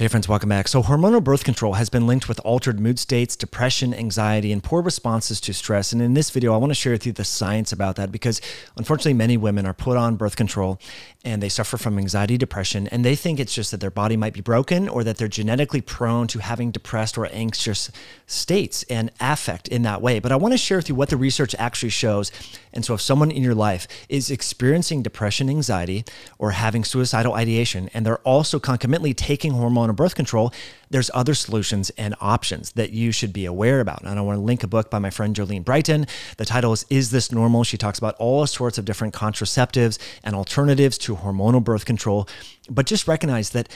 Hey, friends, welcome back. So, hormonal birth control has been linked with altered mood states, depression, anxiety, and poor responses to stress. And in this video, I want to share with you the science about that because unfortunately, many women are put on birth control and they suffer from anxiety, depression, and they think it's just that their body might be broken or that they're genetically prone to having depressed or anxious states and affect in that way. But I want to share with you what the research actually shows. And so, if someone in your life is experiencing depression, anxiety, or having suicidal ideation, and they're also concomitantly taking hormone birth control, there's other solutions and options that you should be aware about. And I want to link a book by my friend Jolene Brighten. The title is Is This Normal? She talks about all sorts of different contraceptives and alternatives to hormonal birth control. But just recognize that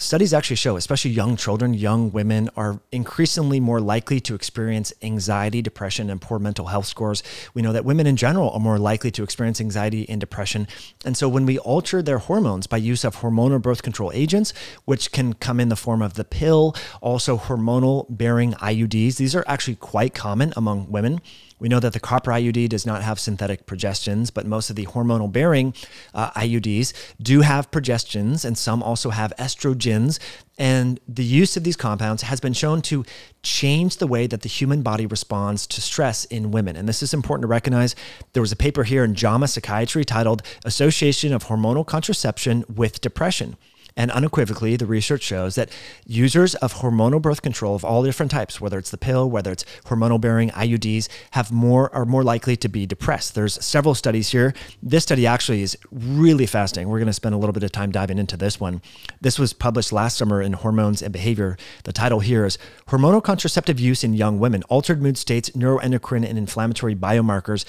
Studies actually show, especially young children, young women are increasingly more likely to experience anxiety, depression, and poor mental health scores. We know that women in general are more likely to experience anxiety and depression. And so when we alter their hormones by use of hormonal birth control agents, which can come in the form of the pill, also hormonal bearing IUDs, these are actually quite common among women. We know that the copper IUD does not have synthetic progestins, but most of the hormonal bearing uh, IUDs do have progestins, and some also have estrogens. And the use of these compounds has been shown to change the way that the human body responds to stress in women. And this is important to recognize. There was a paper here in JAMA Psychiatry titled Association of Hormonal Contraception with Depression. And unequivocally, the research shows that users of hormonal birth control of all different types, whether it's the pill, whether it's hormonal bearing IUDs, have more are more likely to be depressed. There's several studies here. This study actually is really fascinating. We're going to spend a little bit of time diving into this one. This was published last summer in Hormones and Behavior. The title here is Hormonal Contraceptive Use in Young Women, Altered Mood States, Neuroendocrine and Inflammatory Biomarkers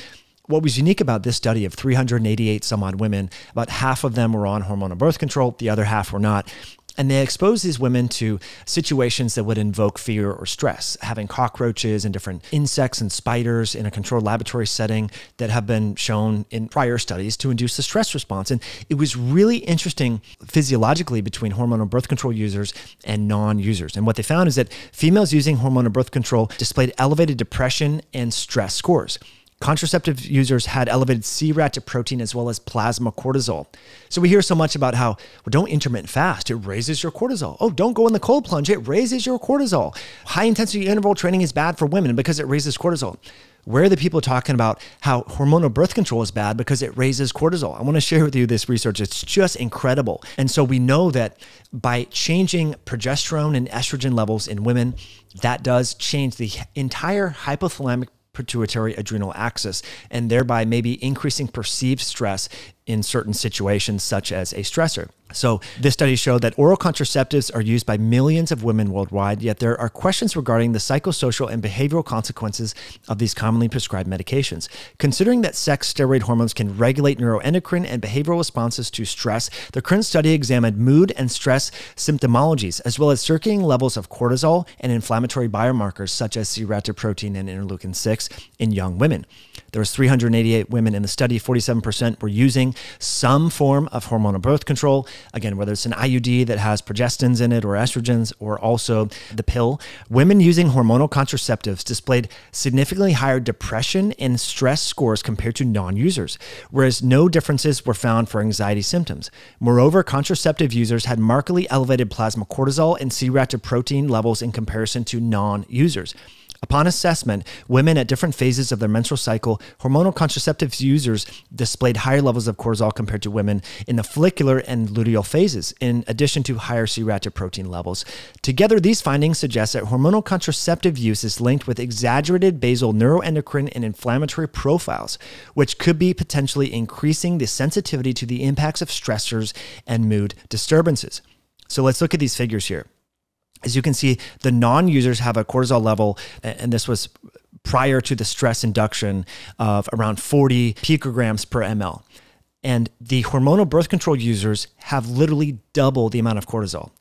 what was unique about this study of 388 some odd women, about half of them were on hormonal birth control, the other half were not. And they exposed these women to situations that would invoke fear or stress, having cockroaches and different insects and spiders in a controlled laboratory setting that have been shown in prior studies to induce a stress response. And it was really interesting physiologically between hormonal birth control users and non users. And what they found is that females using hormonal birth control displayed elevated depression and stress scores. Contraceptive users had elevated C-reactive protein as well as plasma cortisol. So we hear so much about how, well, don't intermittent fast, it raises your cortisol. Oh, don't go in the cold plunge, it raises your cortisol. High intensity interval training is bad for women because it raises cortisol. Where are the people talking about how hormonal birth control is bad because it raises cortisol? I want to share with you this research. It's just incredible. And so we know that by changing progesterone and estrogen levels in women, that does change the entire hypothalamic pituitary adrenal axis and thereby maybe increasing perceived stress in certain situations, such as a stressor. So, this study showed that oral contraceptives are used by millions of women worldwide, yet there are questions regarding the psychosocial and behavioral consequences of these commonly prescribed medications. Considering that sex steroid hormones can regulate neuroendocrine and behavioral responses to stress, the current study examined mood and stress symptomologies, as well as circulating levels of cortisol and inflammatory biomarkers such as C-reactive protein and interleukin 6 in young women. There was 388 women in the study, 47% were using some form of hormonal birth control. Again, whether it's an IUD that has progestins in it or estrogens or also the pill. Women using hormonal contraceptives displayed significantly higher depression and stress scores compared to non-users, whereas no differences were found for anxiety symptoms. Moreover, contraceptive users had markedly elevated plasma cortisol and C-reactive protein levels in comparison to non-users. Upon assessment, women at different phases of their menstrual cycle, hormonal contraceptive users displayed higher levels of cortisol compared to women in the follicular and luteal phases, in addition to higher C-reactive protein levels. Together, these findings suggest that hormonal contraceptive use is linked with exaggerated basal neuroendocrine and inflammatory profiles, which could be potentially increasing the sensitivity to the impacts of stressors and mood disturbances. So let's look at these figures here. As you can see, the non-users have a cortisol level, and this was prior to the stress induction of around 40 picograms per ml. And the hormonal birth control users have literally double the amount of cortisol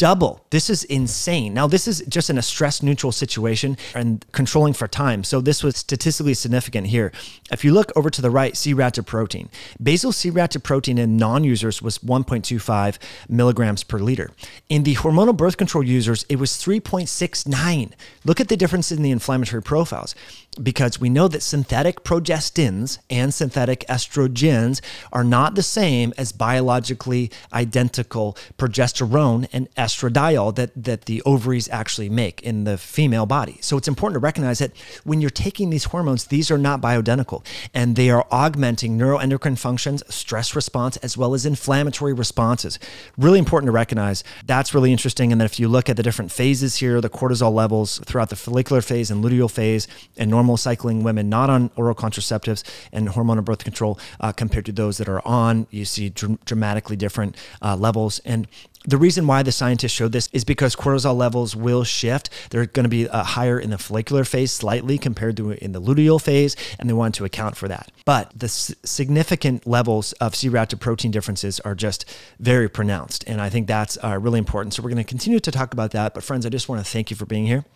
double. This is insane. Now, this is just in a stress neutral situation and controlling for time. So, this was statistically significant here. If you look over to the right, C reactive protein, basal C reactive protein in non users was 1.25 milligrams per liter. In the hormonal birth control users, it was 3.69. Look at the difference in the inflammatory profiles. Because we know that synthetic progestins and synthetic estrogens are not the same as biologically identical progesterone and estradiol that, that the ovaries actually make in the female body. So it's important to recognize that when you're taking these hormones, these are not bioidentical and they are augmenting neuroendocrine functions, stress response, as well as inflammatory responses. Really important to recognize. That's really interesting. And then if you look at the different phases here, the cortisol levels throughout the follicular phase and luteal phase and normal cycling women not on oral contraceptives and hormonal birth control uh, compared to those that are on, you see dr dramatically different uh, levels. And the reason why the scientists showed this is because cortisol levels will shift. They're going to be uh, higher in the follicular phase slightly compared to in the luteal phase, and they want to account for that. But the significant levels of C-reactive protein differences are just very pronounced, and I think that's uh, really important. So we're going to continue to talk about that. But friends, I just want to thank you for being here.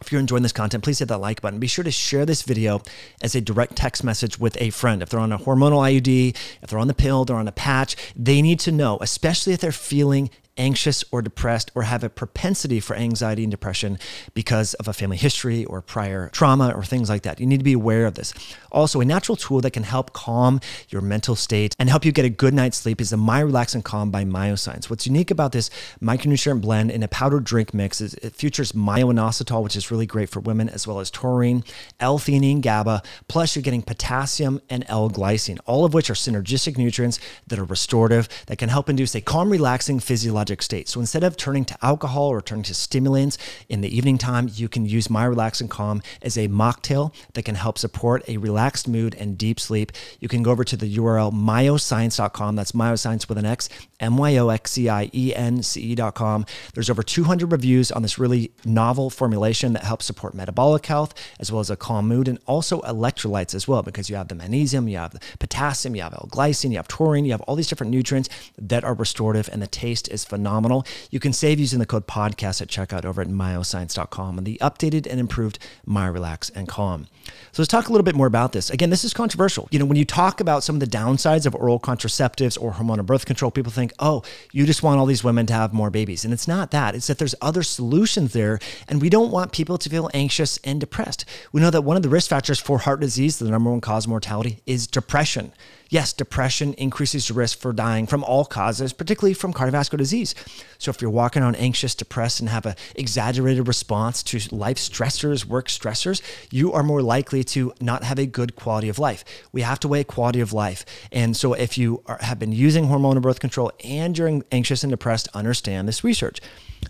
If you're enjoying this content, please hit that like button. Be sure to share this video as a direct text message with a friend. If they're on a hormonal IUD, if they're on the pill, they're on a patch, they need to know, especially if they're feeling anxious or depressed or have a propensity for anxiety and depression because of a family history or prior trauma or things like that. You need to be aware of this. Also, a natural tool that can help calm your mental state and help you get a good night's sleep is the MyoRelax and Calm by Myoxcience. What's unique about this micronutrient blend in a powdered drink mix is it features myo-inositol, which is really great for women, as well as taurine, L-theanine, GABA, plus you're getting potassium and L-glycine, all of which are synergistic nutrients that are restorative that can help induce a calm, relaxing physiological state. So instead of turning to alcohol or turning to stimulants in the evening time, you can use MyoRelax and Calm as a mocktail that can help support a relaxed mood and deep sleep. You can go over to the URL myoxcience.com. That's myoxcience with an X, M Y O X C I E N C E.com. There's over 200 reviews on this really novel formulation that helps support metabolic health as well as a calm mood and also electrolytes as well because you have the magnesium, you have the potassium, you have L-glycine, you have taurine, you have all these different nutrients that are restorative and the taste is phenomenal. You can save using the code podcast at checkout over at myoxcience.com and the updated and improved MyoRelax and Calm. So let's talk a little bit more about this. Again, this is controversial. You know, when you talk about some of the downsides of oral contraceptives or hormonal birth control, people think, oh, you just want all these women to have more babies. And it's not that. It's that there's other solutions there. And we don't want people to feel anxious and depressed. We know that one of the risk factors for heart disease, the number one cause of mortality, is depression. Yes, depression increases your risk for dying from all causes, particularly from cardiovascular disease. So if you're walking on anxious, depressed, and have an exaggerated response to life stressors, work stressors, you are more likely to not have a good quality of life. We have to weigh quality of life. And so if you are, have been using hormonal birth control and you're anxious and depressed, understand this research.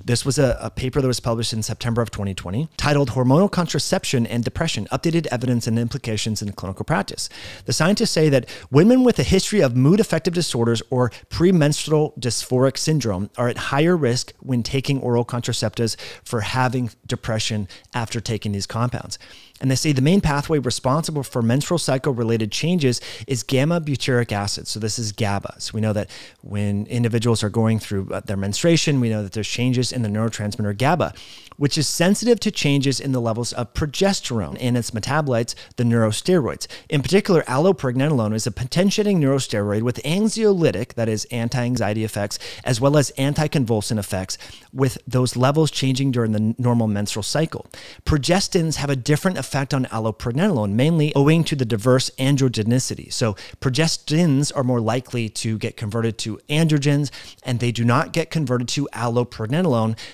This was a, a, paper that was published in September of 2020 titled Hormonal Contraception and Depression Updated Evidence and Implications in Clinical Practice. The scientists say that women with a history of mood affective disorders or premenstrual dysphoric syndrome are at higher risk when taking oral contraceptives for having depression after taking these compounds. And they say the main pathway responsible for menstrual cycle related changes is gamma butyric acid. So this is GABA. So we know that when individuals are going through uh, their menstruation, we know that there's changes in the neurotransmitter GABA which is sensitive to changes in the levels of progesterone and its metabolites, the neurosteroids. In particular, allopregnanolone is a potentiating neurosteroid with anxiolytic, that is, anti anxiety effects, as well as anticonvulsant effects, with those levels changing during the normal menstrual cycle. Progestins have a different effect on allopregnanolone, mainly owing to the diverse androgenicity. So, progestins are more likely to get converted to androgens, and they do not get converted to allopregnanolone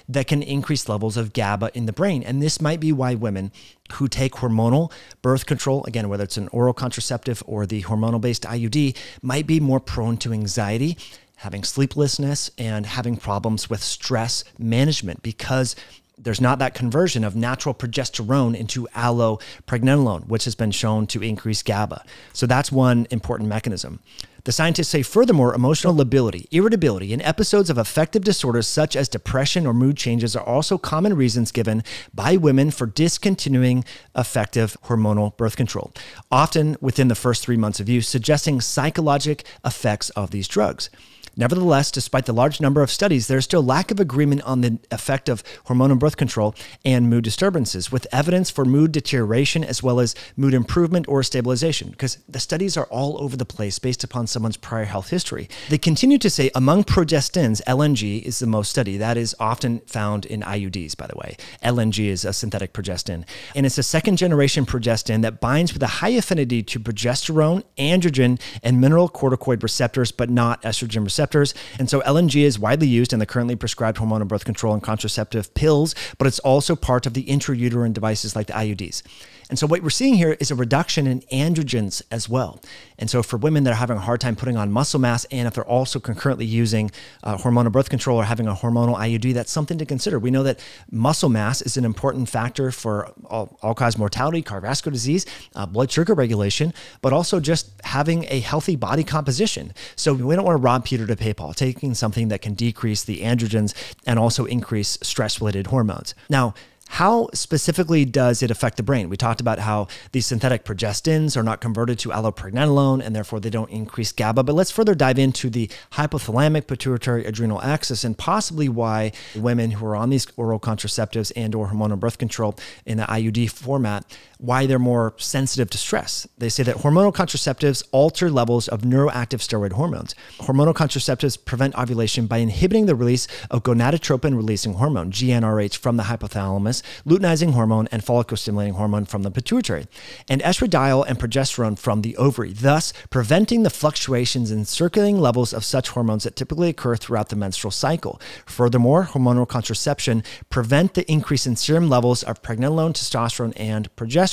that can increase levels of GABA in the brain. And this might be why women who take hormonal birth control, again, whether it's an oral contraceptive or the hormonal based IUD, might be more prone to anxiety, having sleeplessness, and having problems with stress management because there's not that conversion of natural progesterone into allopregnanolone, which has been shown to increase GABA. So that's one important mechanism. The scientists say, furthermore, emotional lability, irritability, and episodes of affective disorders such as depression or mood changes are also common reasons given by women for discontinuing effective hormonal birth control, often within the first three months of use, suggesting psychologic effects of these drugs. Nevertheless, despite the large number of studies, there's still lack of agreement on the effect of hormonal birth control and mood disturbances, with evidence for mood deterioration as well as mood improvement or stabilization, because the studies are all over the place based upon someone's prior health history. They continue to say among progestins, LNG is the most studied. That is often found in IUDs, by the way. LNG is a synthetic progestin, and it's a second generation progestin that binds with a high affinity to progesterone, androgen, and mineral corticoid receptors, but not estrogen receptors. And so LNG is widely used in the currently prescribed hormonal birth control and contraceptive pills, but it's also part of the intrauterine devices like the IUDs. And so what we're seeing here is a reduction in androgens as well. And so for women that are having a hard time putting on muscle mass, and if they're also concurrently using uh, hormonal birth control or having a hormonal IUD, that's something to consider. We know that muscle mass is an important factor for all, all cause mortality, cardiovascular disease, uh, blood sugar regulation, but also just having a healthy body composition. So we don't want to rob Peter to pay Paul, taking something that can decrease the androgens and also increase stress related hormones. Now, how specifically does it affect the brain? We talked about how these synthetic progestins are not converted to allopregnanolone and therefore they don't increase GABA. But let's further dive into the hypothalamic pituitary adrenal axis and possibly why women who are on these oral contraceptives and or hormonal birth control in the IUD format, why they're more sensitive to stress. They say that hormonal contraceptives alter levels of neuroactive steroid hormones. Hormonal contraceptives prevent ovulation by inhibiting the release of gonadotropin releasing hormone, GnRH, from the hypothalamus luteinizing hormone, and follicle stimulating hormone from the pituitary, and estradiol and progesterone from the ovary, thus preventing the fluctuations in circulating levels of such hormones that typically occur throughout the menstrual cycle. Furthermore, hormonal contraception prevent the increase in serum levels of pregnenolone, testosterone, and progesterone.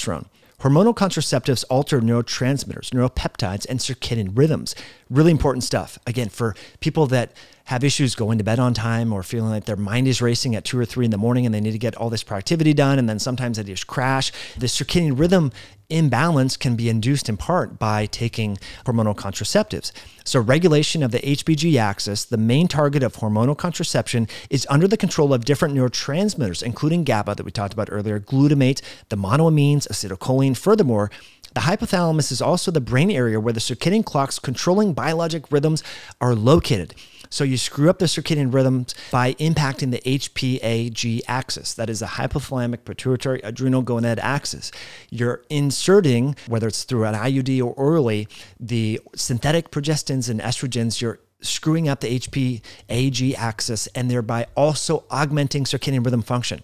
Hormonal contraceptives alter neurotransmitters, neuropeptides, and circadian rhythms. Really important stuff. Again, for people that have issues going to bed on time or feeling like their mind is racing at two or three in the morning and they need to get all this productivity done. And then sometimes they just crash. The circadian rhythm imbalance can be induced in part by taking hormonal contraceptives. So, regulation of the HPG axis, the main target of hormonal contraception, is under the control of different neurotransmitters, including GABA that we talked about earlier, glutamate, the monoamines, acetylcholine. Furthermore, the hypothalamus is also the brain area where the circadian clocks controlling biologic rhythms are located. So you screw up the circadian rhythms by impacting the HPAG axis, that is the hypothalamic pituitary adrenal gonad axis. You're inserting, whether it's through an IUD or orally, the synthetic progestins and estrogens. You're screwing up the HPAG axis and thereby also augmenting circadian rhythm function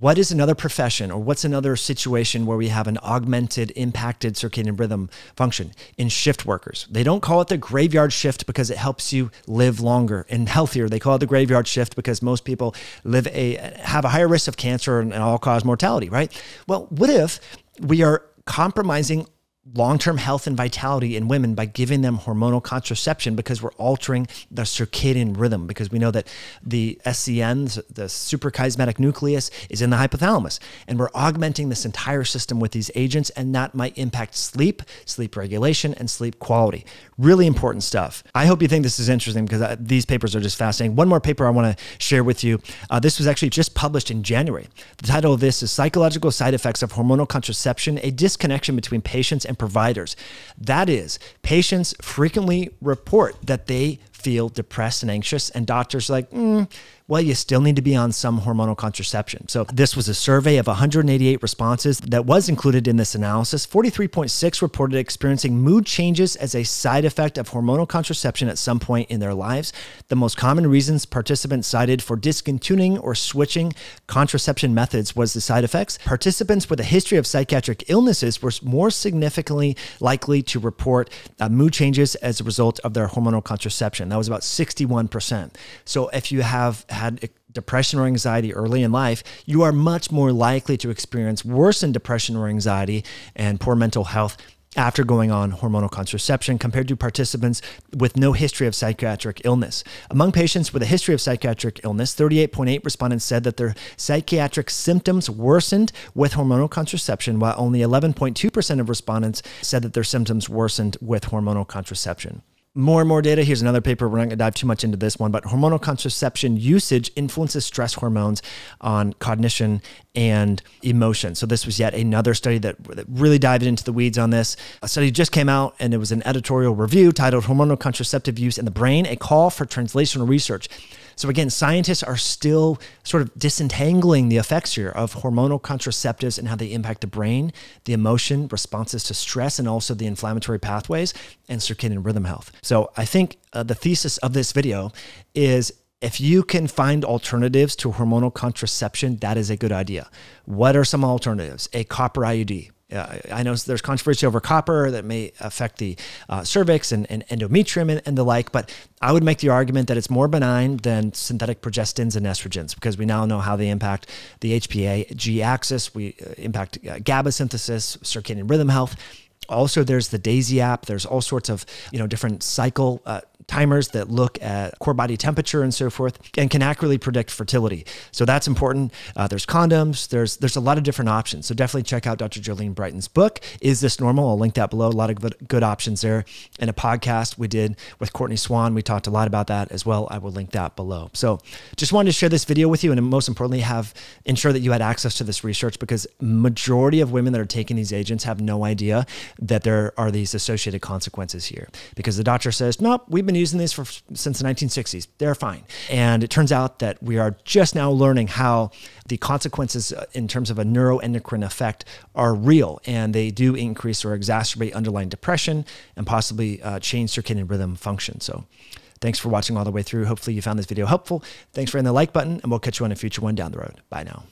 what is another profession or what's another situation where we have an augmented impacted circadian rhythm function in shift workers? They don't call it the graveyard shift because it helps you live longer and healthier. They call it the graveyard shift because most people live a have a higher risk of cancer and all cause mortality right? Well what if we are compromising long term health and vitality in women by giving them hormonal contraception because we're altering the circadian rhythm. Because we know that the SCN, the suprachiasmatic nucleus, is in the hypothalamus. And we're augmenting this entire system with these agents, and that might impact sleep, sleep regulation, and sleep quality. Really important stuff. I hope you think this is interesting because uh, these papers are just fascinating. One more paper I want to share with you. Uh, this was actually just published in January. The title of this is Psychological Side Effects of Hormonal Contraception A Disconnection Between Patients and and providers. That is, patients frequently report that they feel depressed and anxious, and doctors like, mm, well, you still need to be on some hormonal contraception. So, this was a survey of 188 responses that was included in this analysis. 43.6 reported experiencing mood changes as a side effect of hormonal contraception at some point in their lives. The most common reasons participants cited for discontinuing or switching contraception methods was the side effects. Participants with a history of psychiatric illnesses were more significantly likely to report uh, mood changes as a result of their hormonal contraception. That was about 61%. So, if you have had depression or anxiety early in life, you are much more likely to experience worsened depression or anxiety and poor mental health after going on hormonal contraception compared to participants with no history of psychiatric illness. Among patients with a history of psychiatric illness, 38.8 respondents said that their psychiatric symptoms worsened with hormonal contraception, while only 11.2% of respondents said that their symptoms worsened with hormonal contraception. More and more data. Here's another paper. We're not going to dive too much into this one, but hormonal contraception usage influences stress hormones on cognition and emotion. So this was yet another study that, that really dived into the weeds on this. A study just came out and it was an editorial review titled Hormonal Contraceptive Use in the Brain, a call for translational research. So again, scientists are still sort of disentangling the effects here of hormonal contraceptives and how they impact the brain, the emotion, responses to stress, and also the inflammatory pathways and circadian rhythm health. So I think uh, the thesis of this video is if you can find alternatives to hormonal contraception, that is a good idea. What are some alternatives? A copper IUD, uh, I know there's controversy over copper that may affect the uh, cervix and, and endometrium and, and, the like, but I would make the argument that it's more benign than synthetic progestins and estrogens because we now know how they impact the HPA G axis, we uh, impact uh, GABA synthesis, circadian rhythm health. Also, there's the Daysy app. There's all sorts of you know different cycle uh, timers that look at core body temperature and so forth and can accurately predict fertility. So that's important. Uh, there's condoms. There's there's a lot of different options. So definitely check out Dr. Jolene Brighten's book. Is this normal? I'll link that below. A lot of good, good options there. And a podcast we did with Courtney Swan. We talked a lot about that as well. I will link that below. So just wanted to share this video with you and most importantly have ensure that you had access to this research because majority of women that are taking these agents have no idea that there are these associated consequences here because the doctor says, nope, we've been been using these for since the 1960s. They're fine. And it turns out that we are just now learning how the consequences uh, in terms of a neuroendocrine effect are real and they do increase or exacerbate underlying depression and possibly uh, change circadian rhythm function. So thanks for watching all the way through. Hopefully you found this video helpful. Thanks for hitting the like button and we'll catch you on a future one down the road. Bye now.